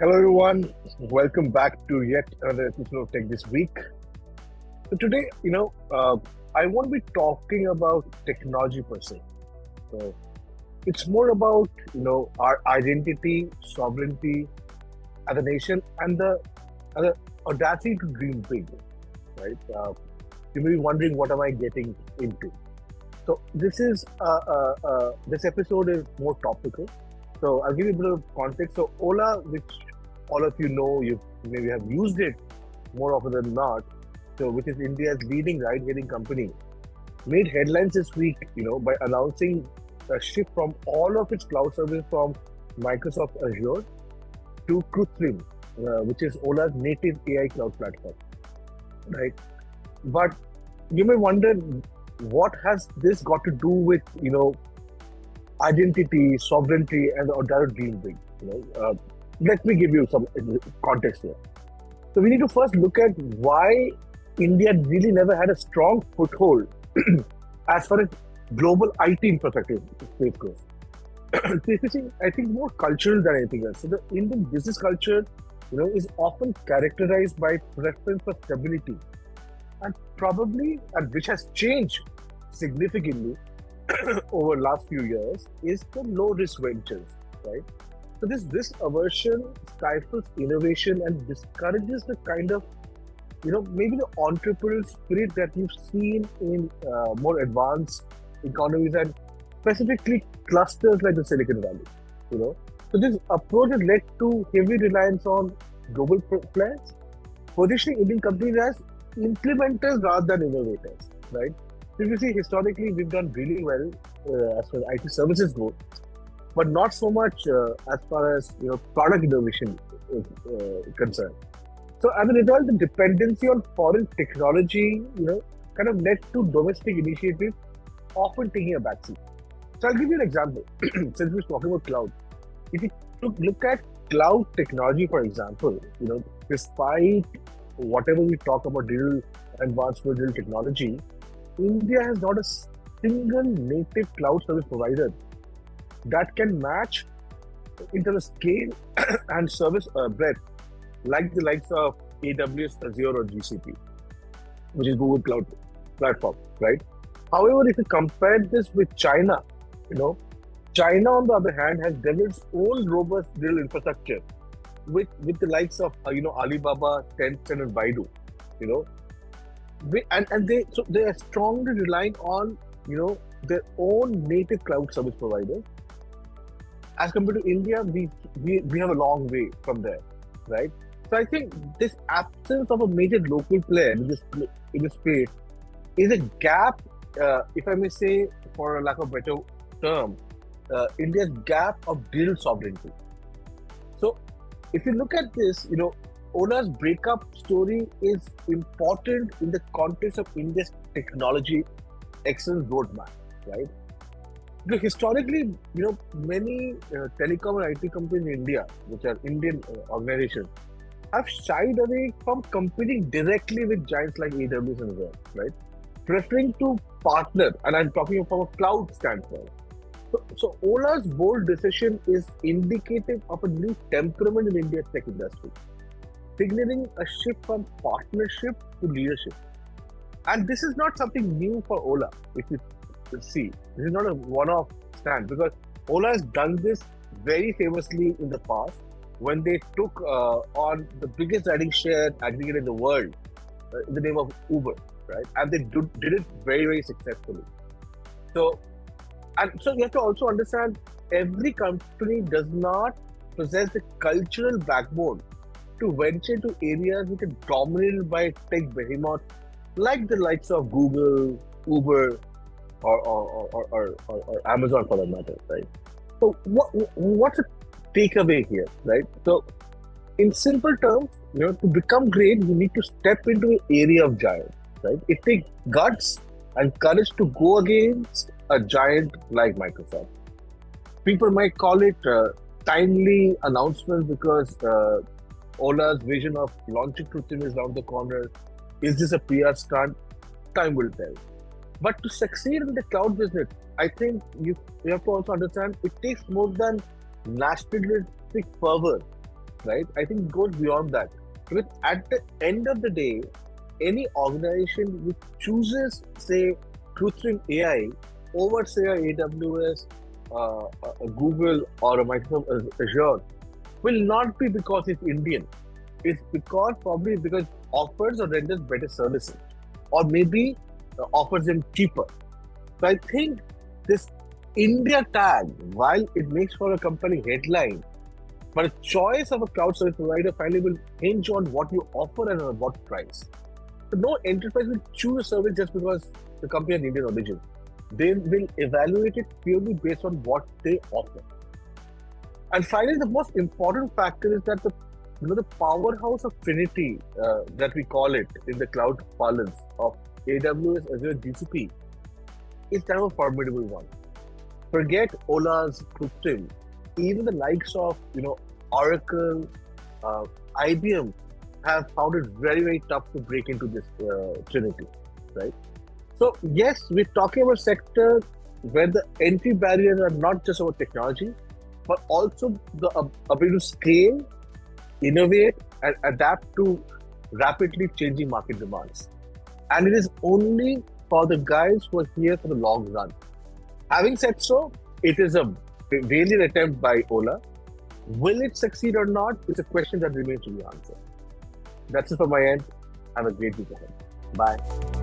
Hello, everyone. Welcome back to yet another episode of Tech This Week. So today, you know, uh, I won't be talking about technology per se. So it's more about you know our identity, sovereignty as a nation, and the, and the audacity to dream big. Right? Uh, you may be wondering what am I getting into. So this is uh, uh, uh this episode is more topical. So I'll give you a bit of context. So Ola, which all of you know, you maybe have used it more often than not. So, which is India's leading ride-hailing company, made headlines this week, you know, by announcing a shift from all of its cloud service from Microsoft Azure to Krutrim, uh, which is Ola's native AI cloud platform, right? But you may wonder, what has this got to do with, you know, identity, sovereignty, and Odaro dream big? You know, uh, let me give you some context here. So we need to first look at why India really never had a strong foothold as far as global IT infrastructure space goes. I think more cultural than anything else. So the Indian business culture, you know, is often characterized by preference for stability, and probably, and which has changed significantly over last few years, is the low risk ventures, right? So this this aversion stifles innovation and discourages the kind of you know maybe the entrepreneurial spirit that you've seen in uh, more advanced economies and specifically clusters like the Silicon Valley. You know, so this approach has led to heavy reliance on global players, positioning Indian companies as implementers rather than innovators. Right? If you see historically, we've done really well uh, as far as IT services go but not so much uh, as far as you know product innovation is uh, concerned. So as a result, the dependency on foreign technology, you know, kind of led to domestic initiatives often taking a backseat. So I'll give you an example. Since we're talking about cloud, if you look, at cloud technology, for example, you know, despite whatever we talk about digital advancement, digital technology, India has not a single native cloud service provider that can match in terms of scale and service uh, breadth, like the likes of AWS, Azure, or GCP, which is Google Cloud Platform, right? However, if you compare this with China, you know, China, on the other hand, has developed its own robust digital infrastructure with with the likes of uh, you know Alibaba, Tencent, and Baidu, you know, and and they so they are strongly relying on you know their own native cloud service providers as compared to India, we, we, we have a long way from there, right? So I think this absence of a major local player in this in this space is a gap, uh, if I may say, for lack of better term, uh, India's gap of digital sovereignty. So if you look at this, you know, Ola's breakup story is important in the context of India's technology excellence roadmap, right? Because historically, you know, many uh, telecom and IT companies in India, which are Indian uh, organizations, have shied away from competing directly with giants like AWS and Azure, right? Preferring to partner, and I'm talking from a cloud standpoint. So, so Ola's bold decision is indicative of a new temperament in India's tech industry, signaling a shift from partnership to leadership. And this is not something new for Ola. If you see. This is not a one-off stand because Ola has done this very famously in the past when they took uh, on the biggest riding share aggregate in the world uh, in the name of Uber, right? And they do, did it very, very successfully. So, and so you have to also understand every company does not possess the cultural backbone to venture into areas which are dominated by tech behemoths like the likes of Google, Uber, or or, or, or, Amazon for that matter, right? So what what's the takeaway here, right? So in simple terms, you know, to become great, you need to step into an area of giants, right? It takes guts and courage to go against a giant like Microsoft. People might call it uh, timely announcement because uh, Ola's vision of launching Krutrim is around the corner. Is this a PR stunt? Time will tell. But to succeed in the cloud business, I think you, you have to also understand it takes more than nationalistic fervor right? I think it goes beyond that. Because at the end of the day, any organization which chooses, say, Krutrim AI over, say, AWS, uh, Google, or a Microsoft Azure will not be because it's Indian. It's because probably because offers or renders better services, or maybe offers them cheaper. So I think this India tag, while it makes for a company headline, but a choice of a cloud service provider finally will hinge on what you offer and at what price. So no enterprise will choose a service just because the company has Indian origin. They will evaluate it purely based on what they offer. And finally, the most important factor is that the you know the powerhouse of Trinity uh, that we call it in the cloud parlance of AWS, Azure, GCP is kind of a formidable one. Forget Ola's Krutrim, even the likes of you know Oracle, uh, IBM have found it very very tough to break into this uh, Trinity, right? So yes, we're talking about sector where the entry barriers are not just about technology, but also the ability to scale, innovate, and adapt to rapidly changing market demands. And it is only for the guys who are here for the long run. Having said so, it is a valiant attempt by Ola. Will it succeed or not? It's a question that remains to be answered. That's it for my end. Have a great week ahead. Bye.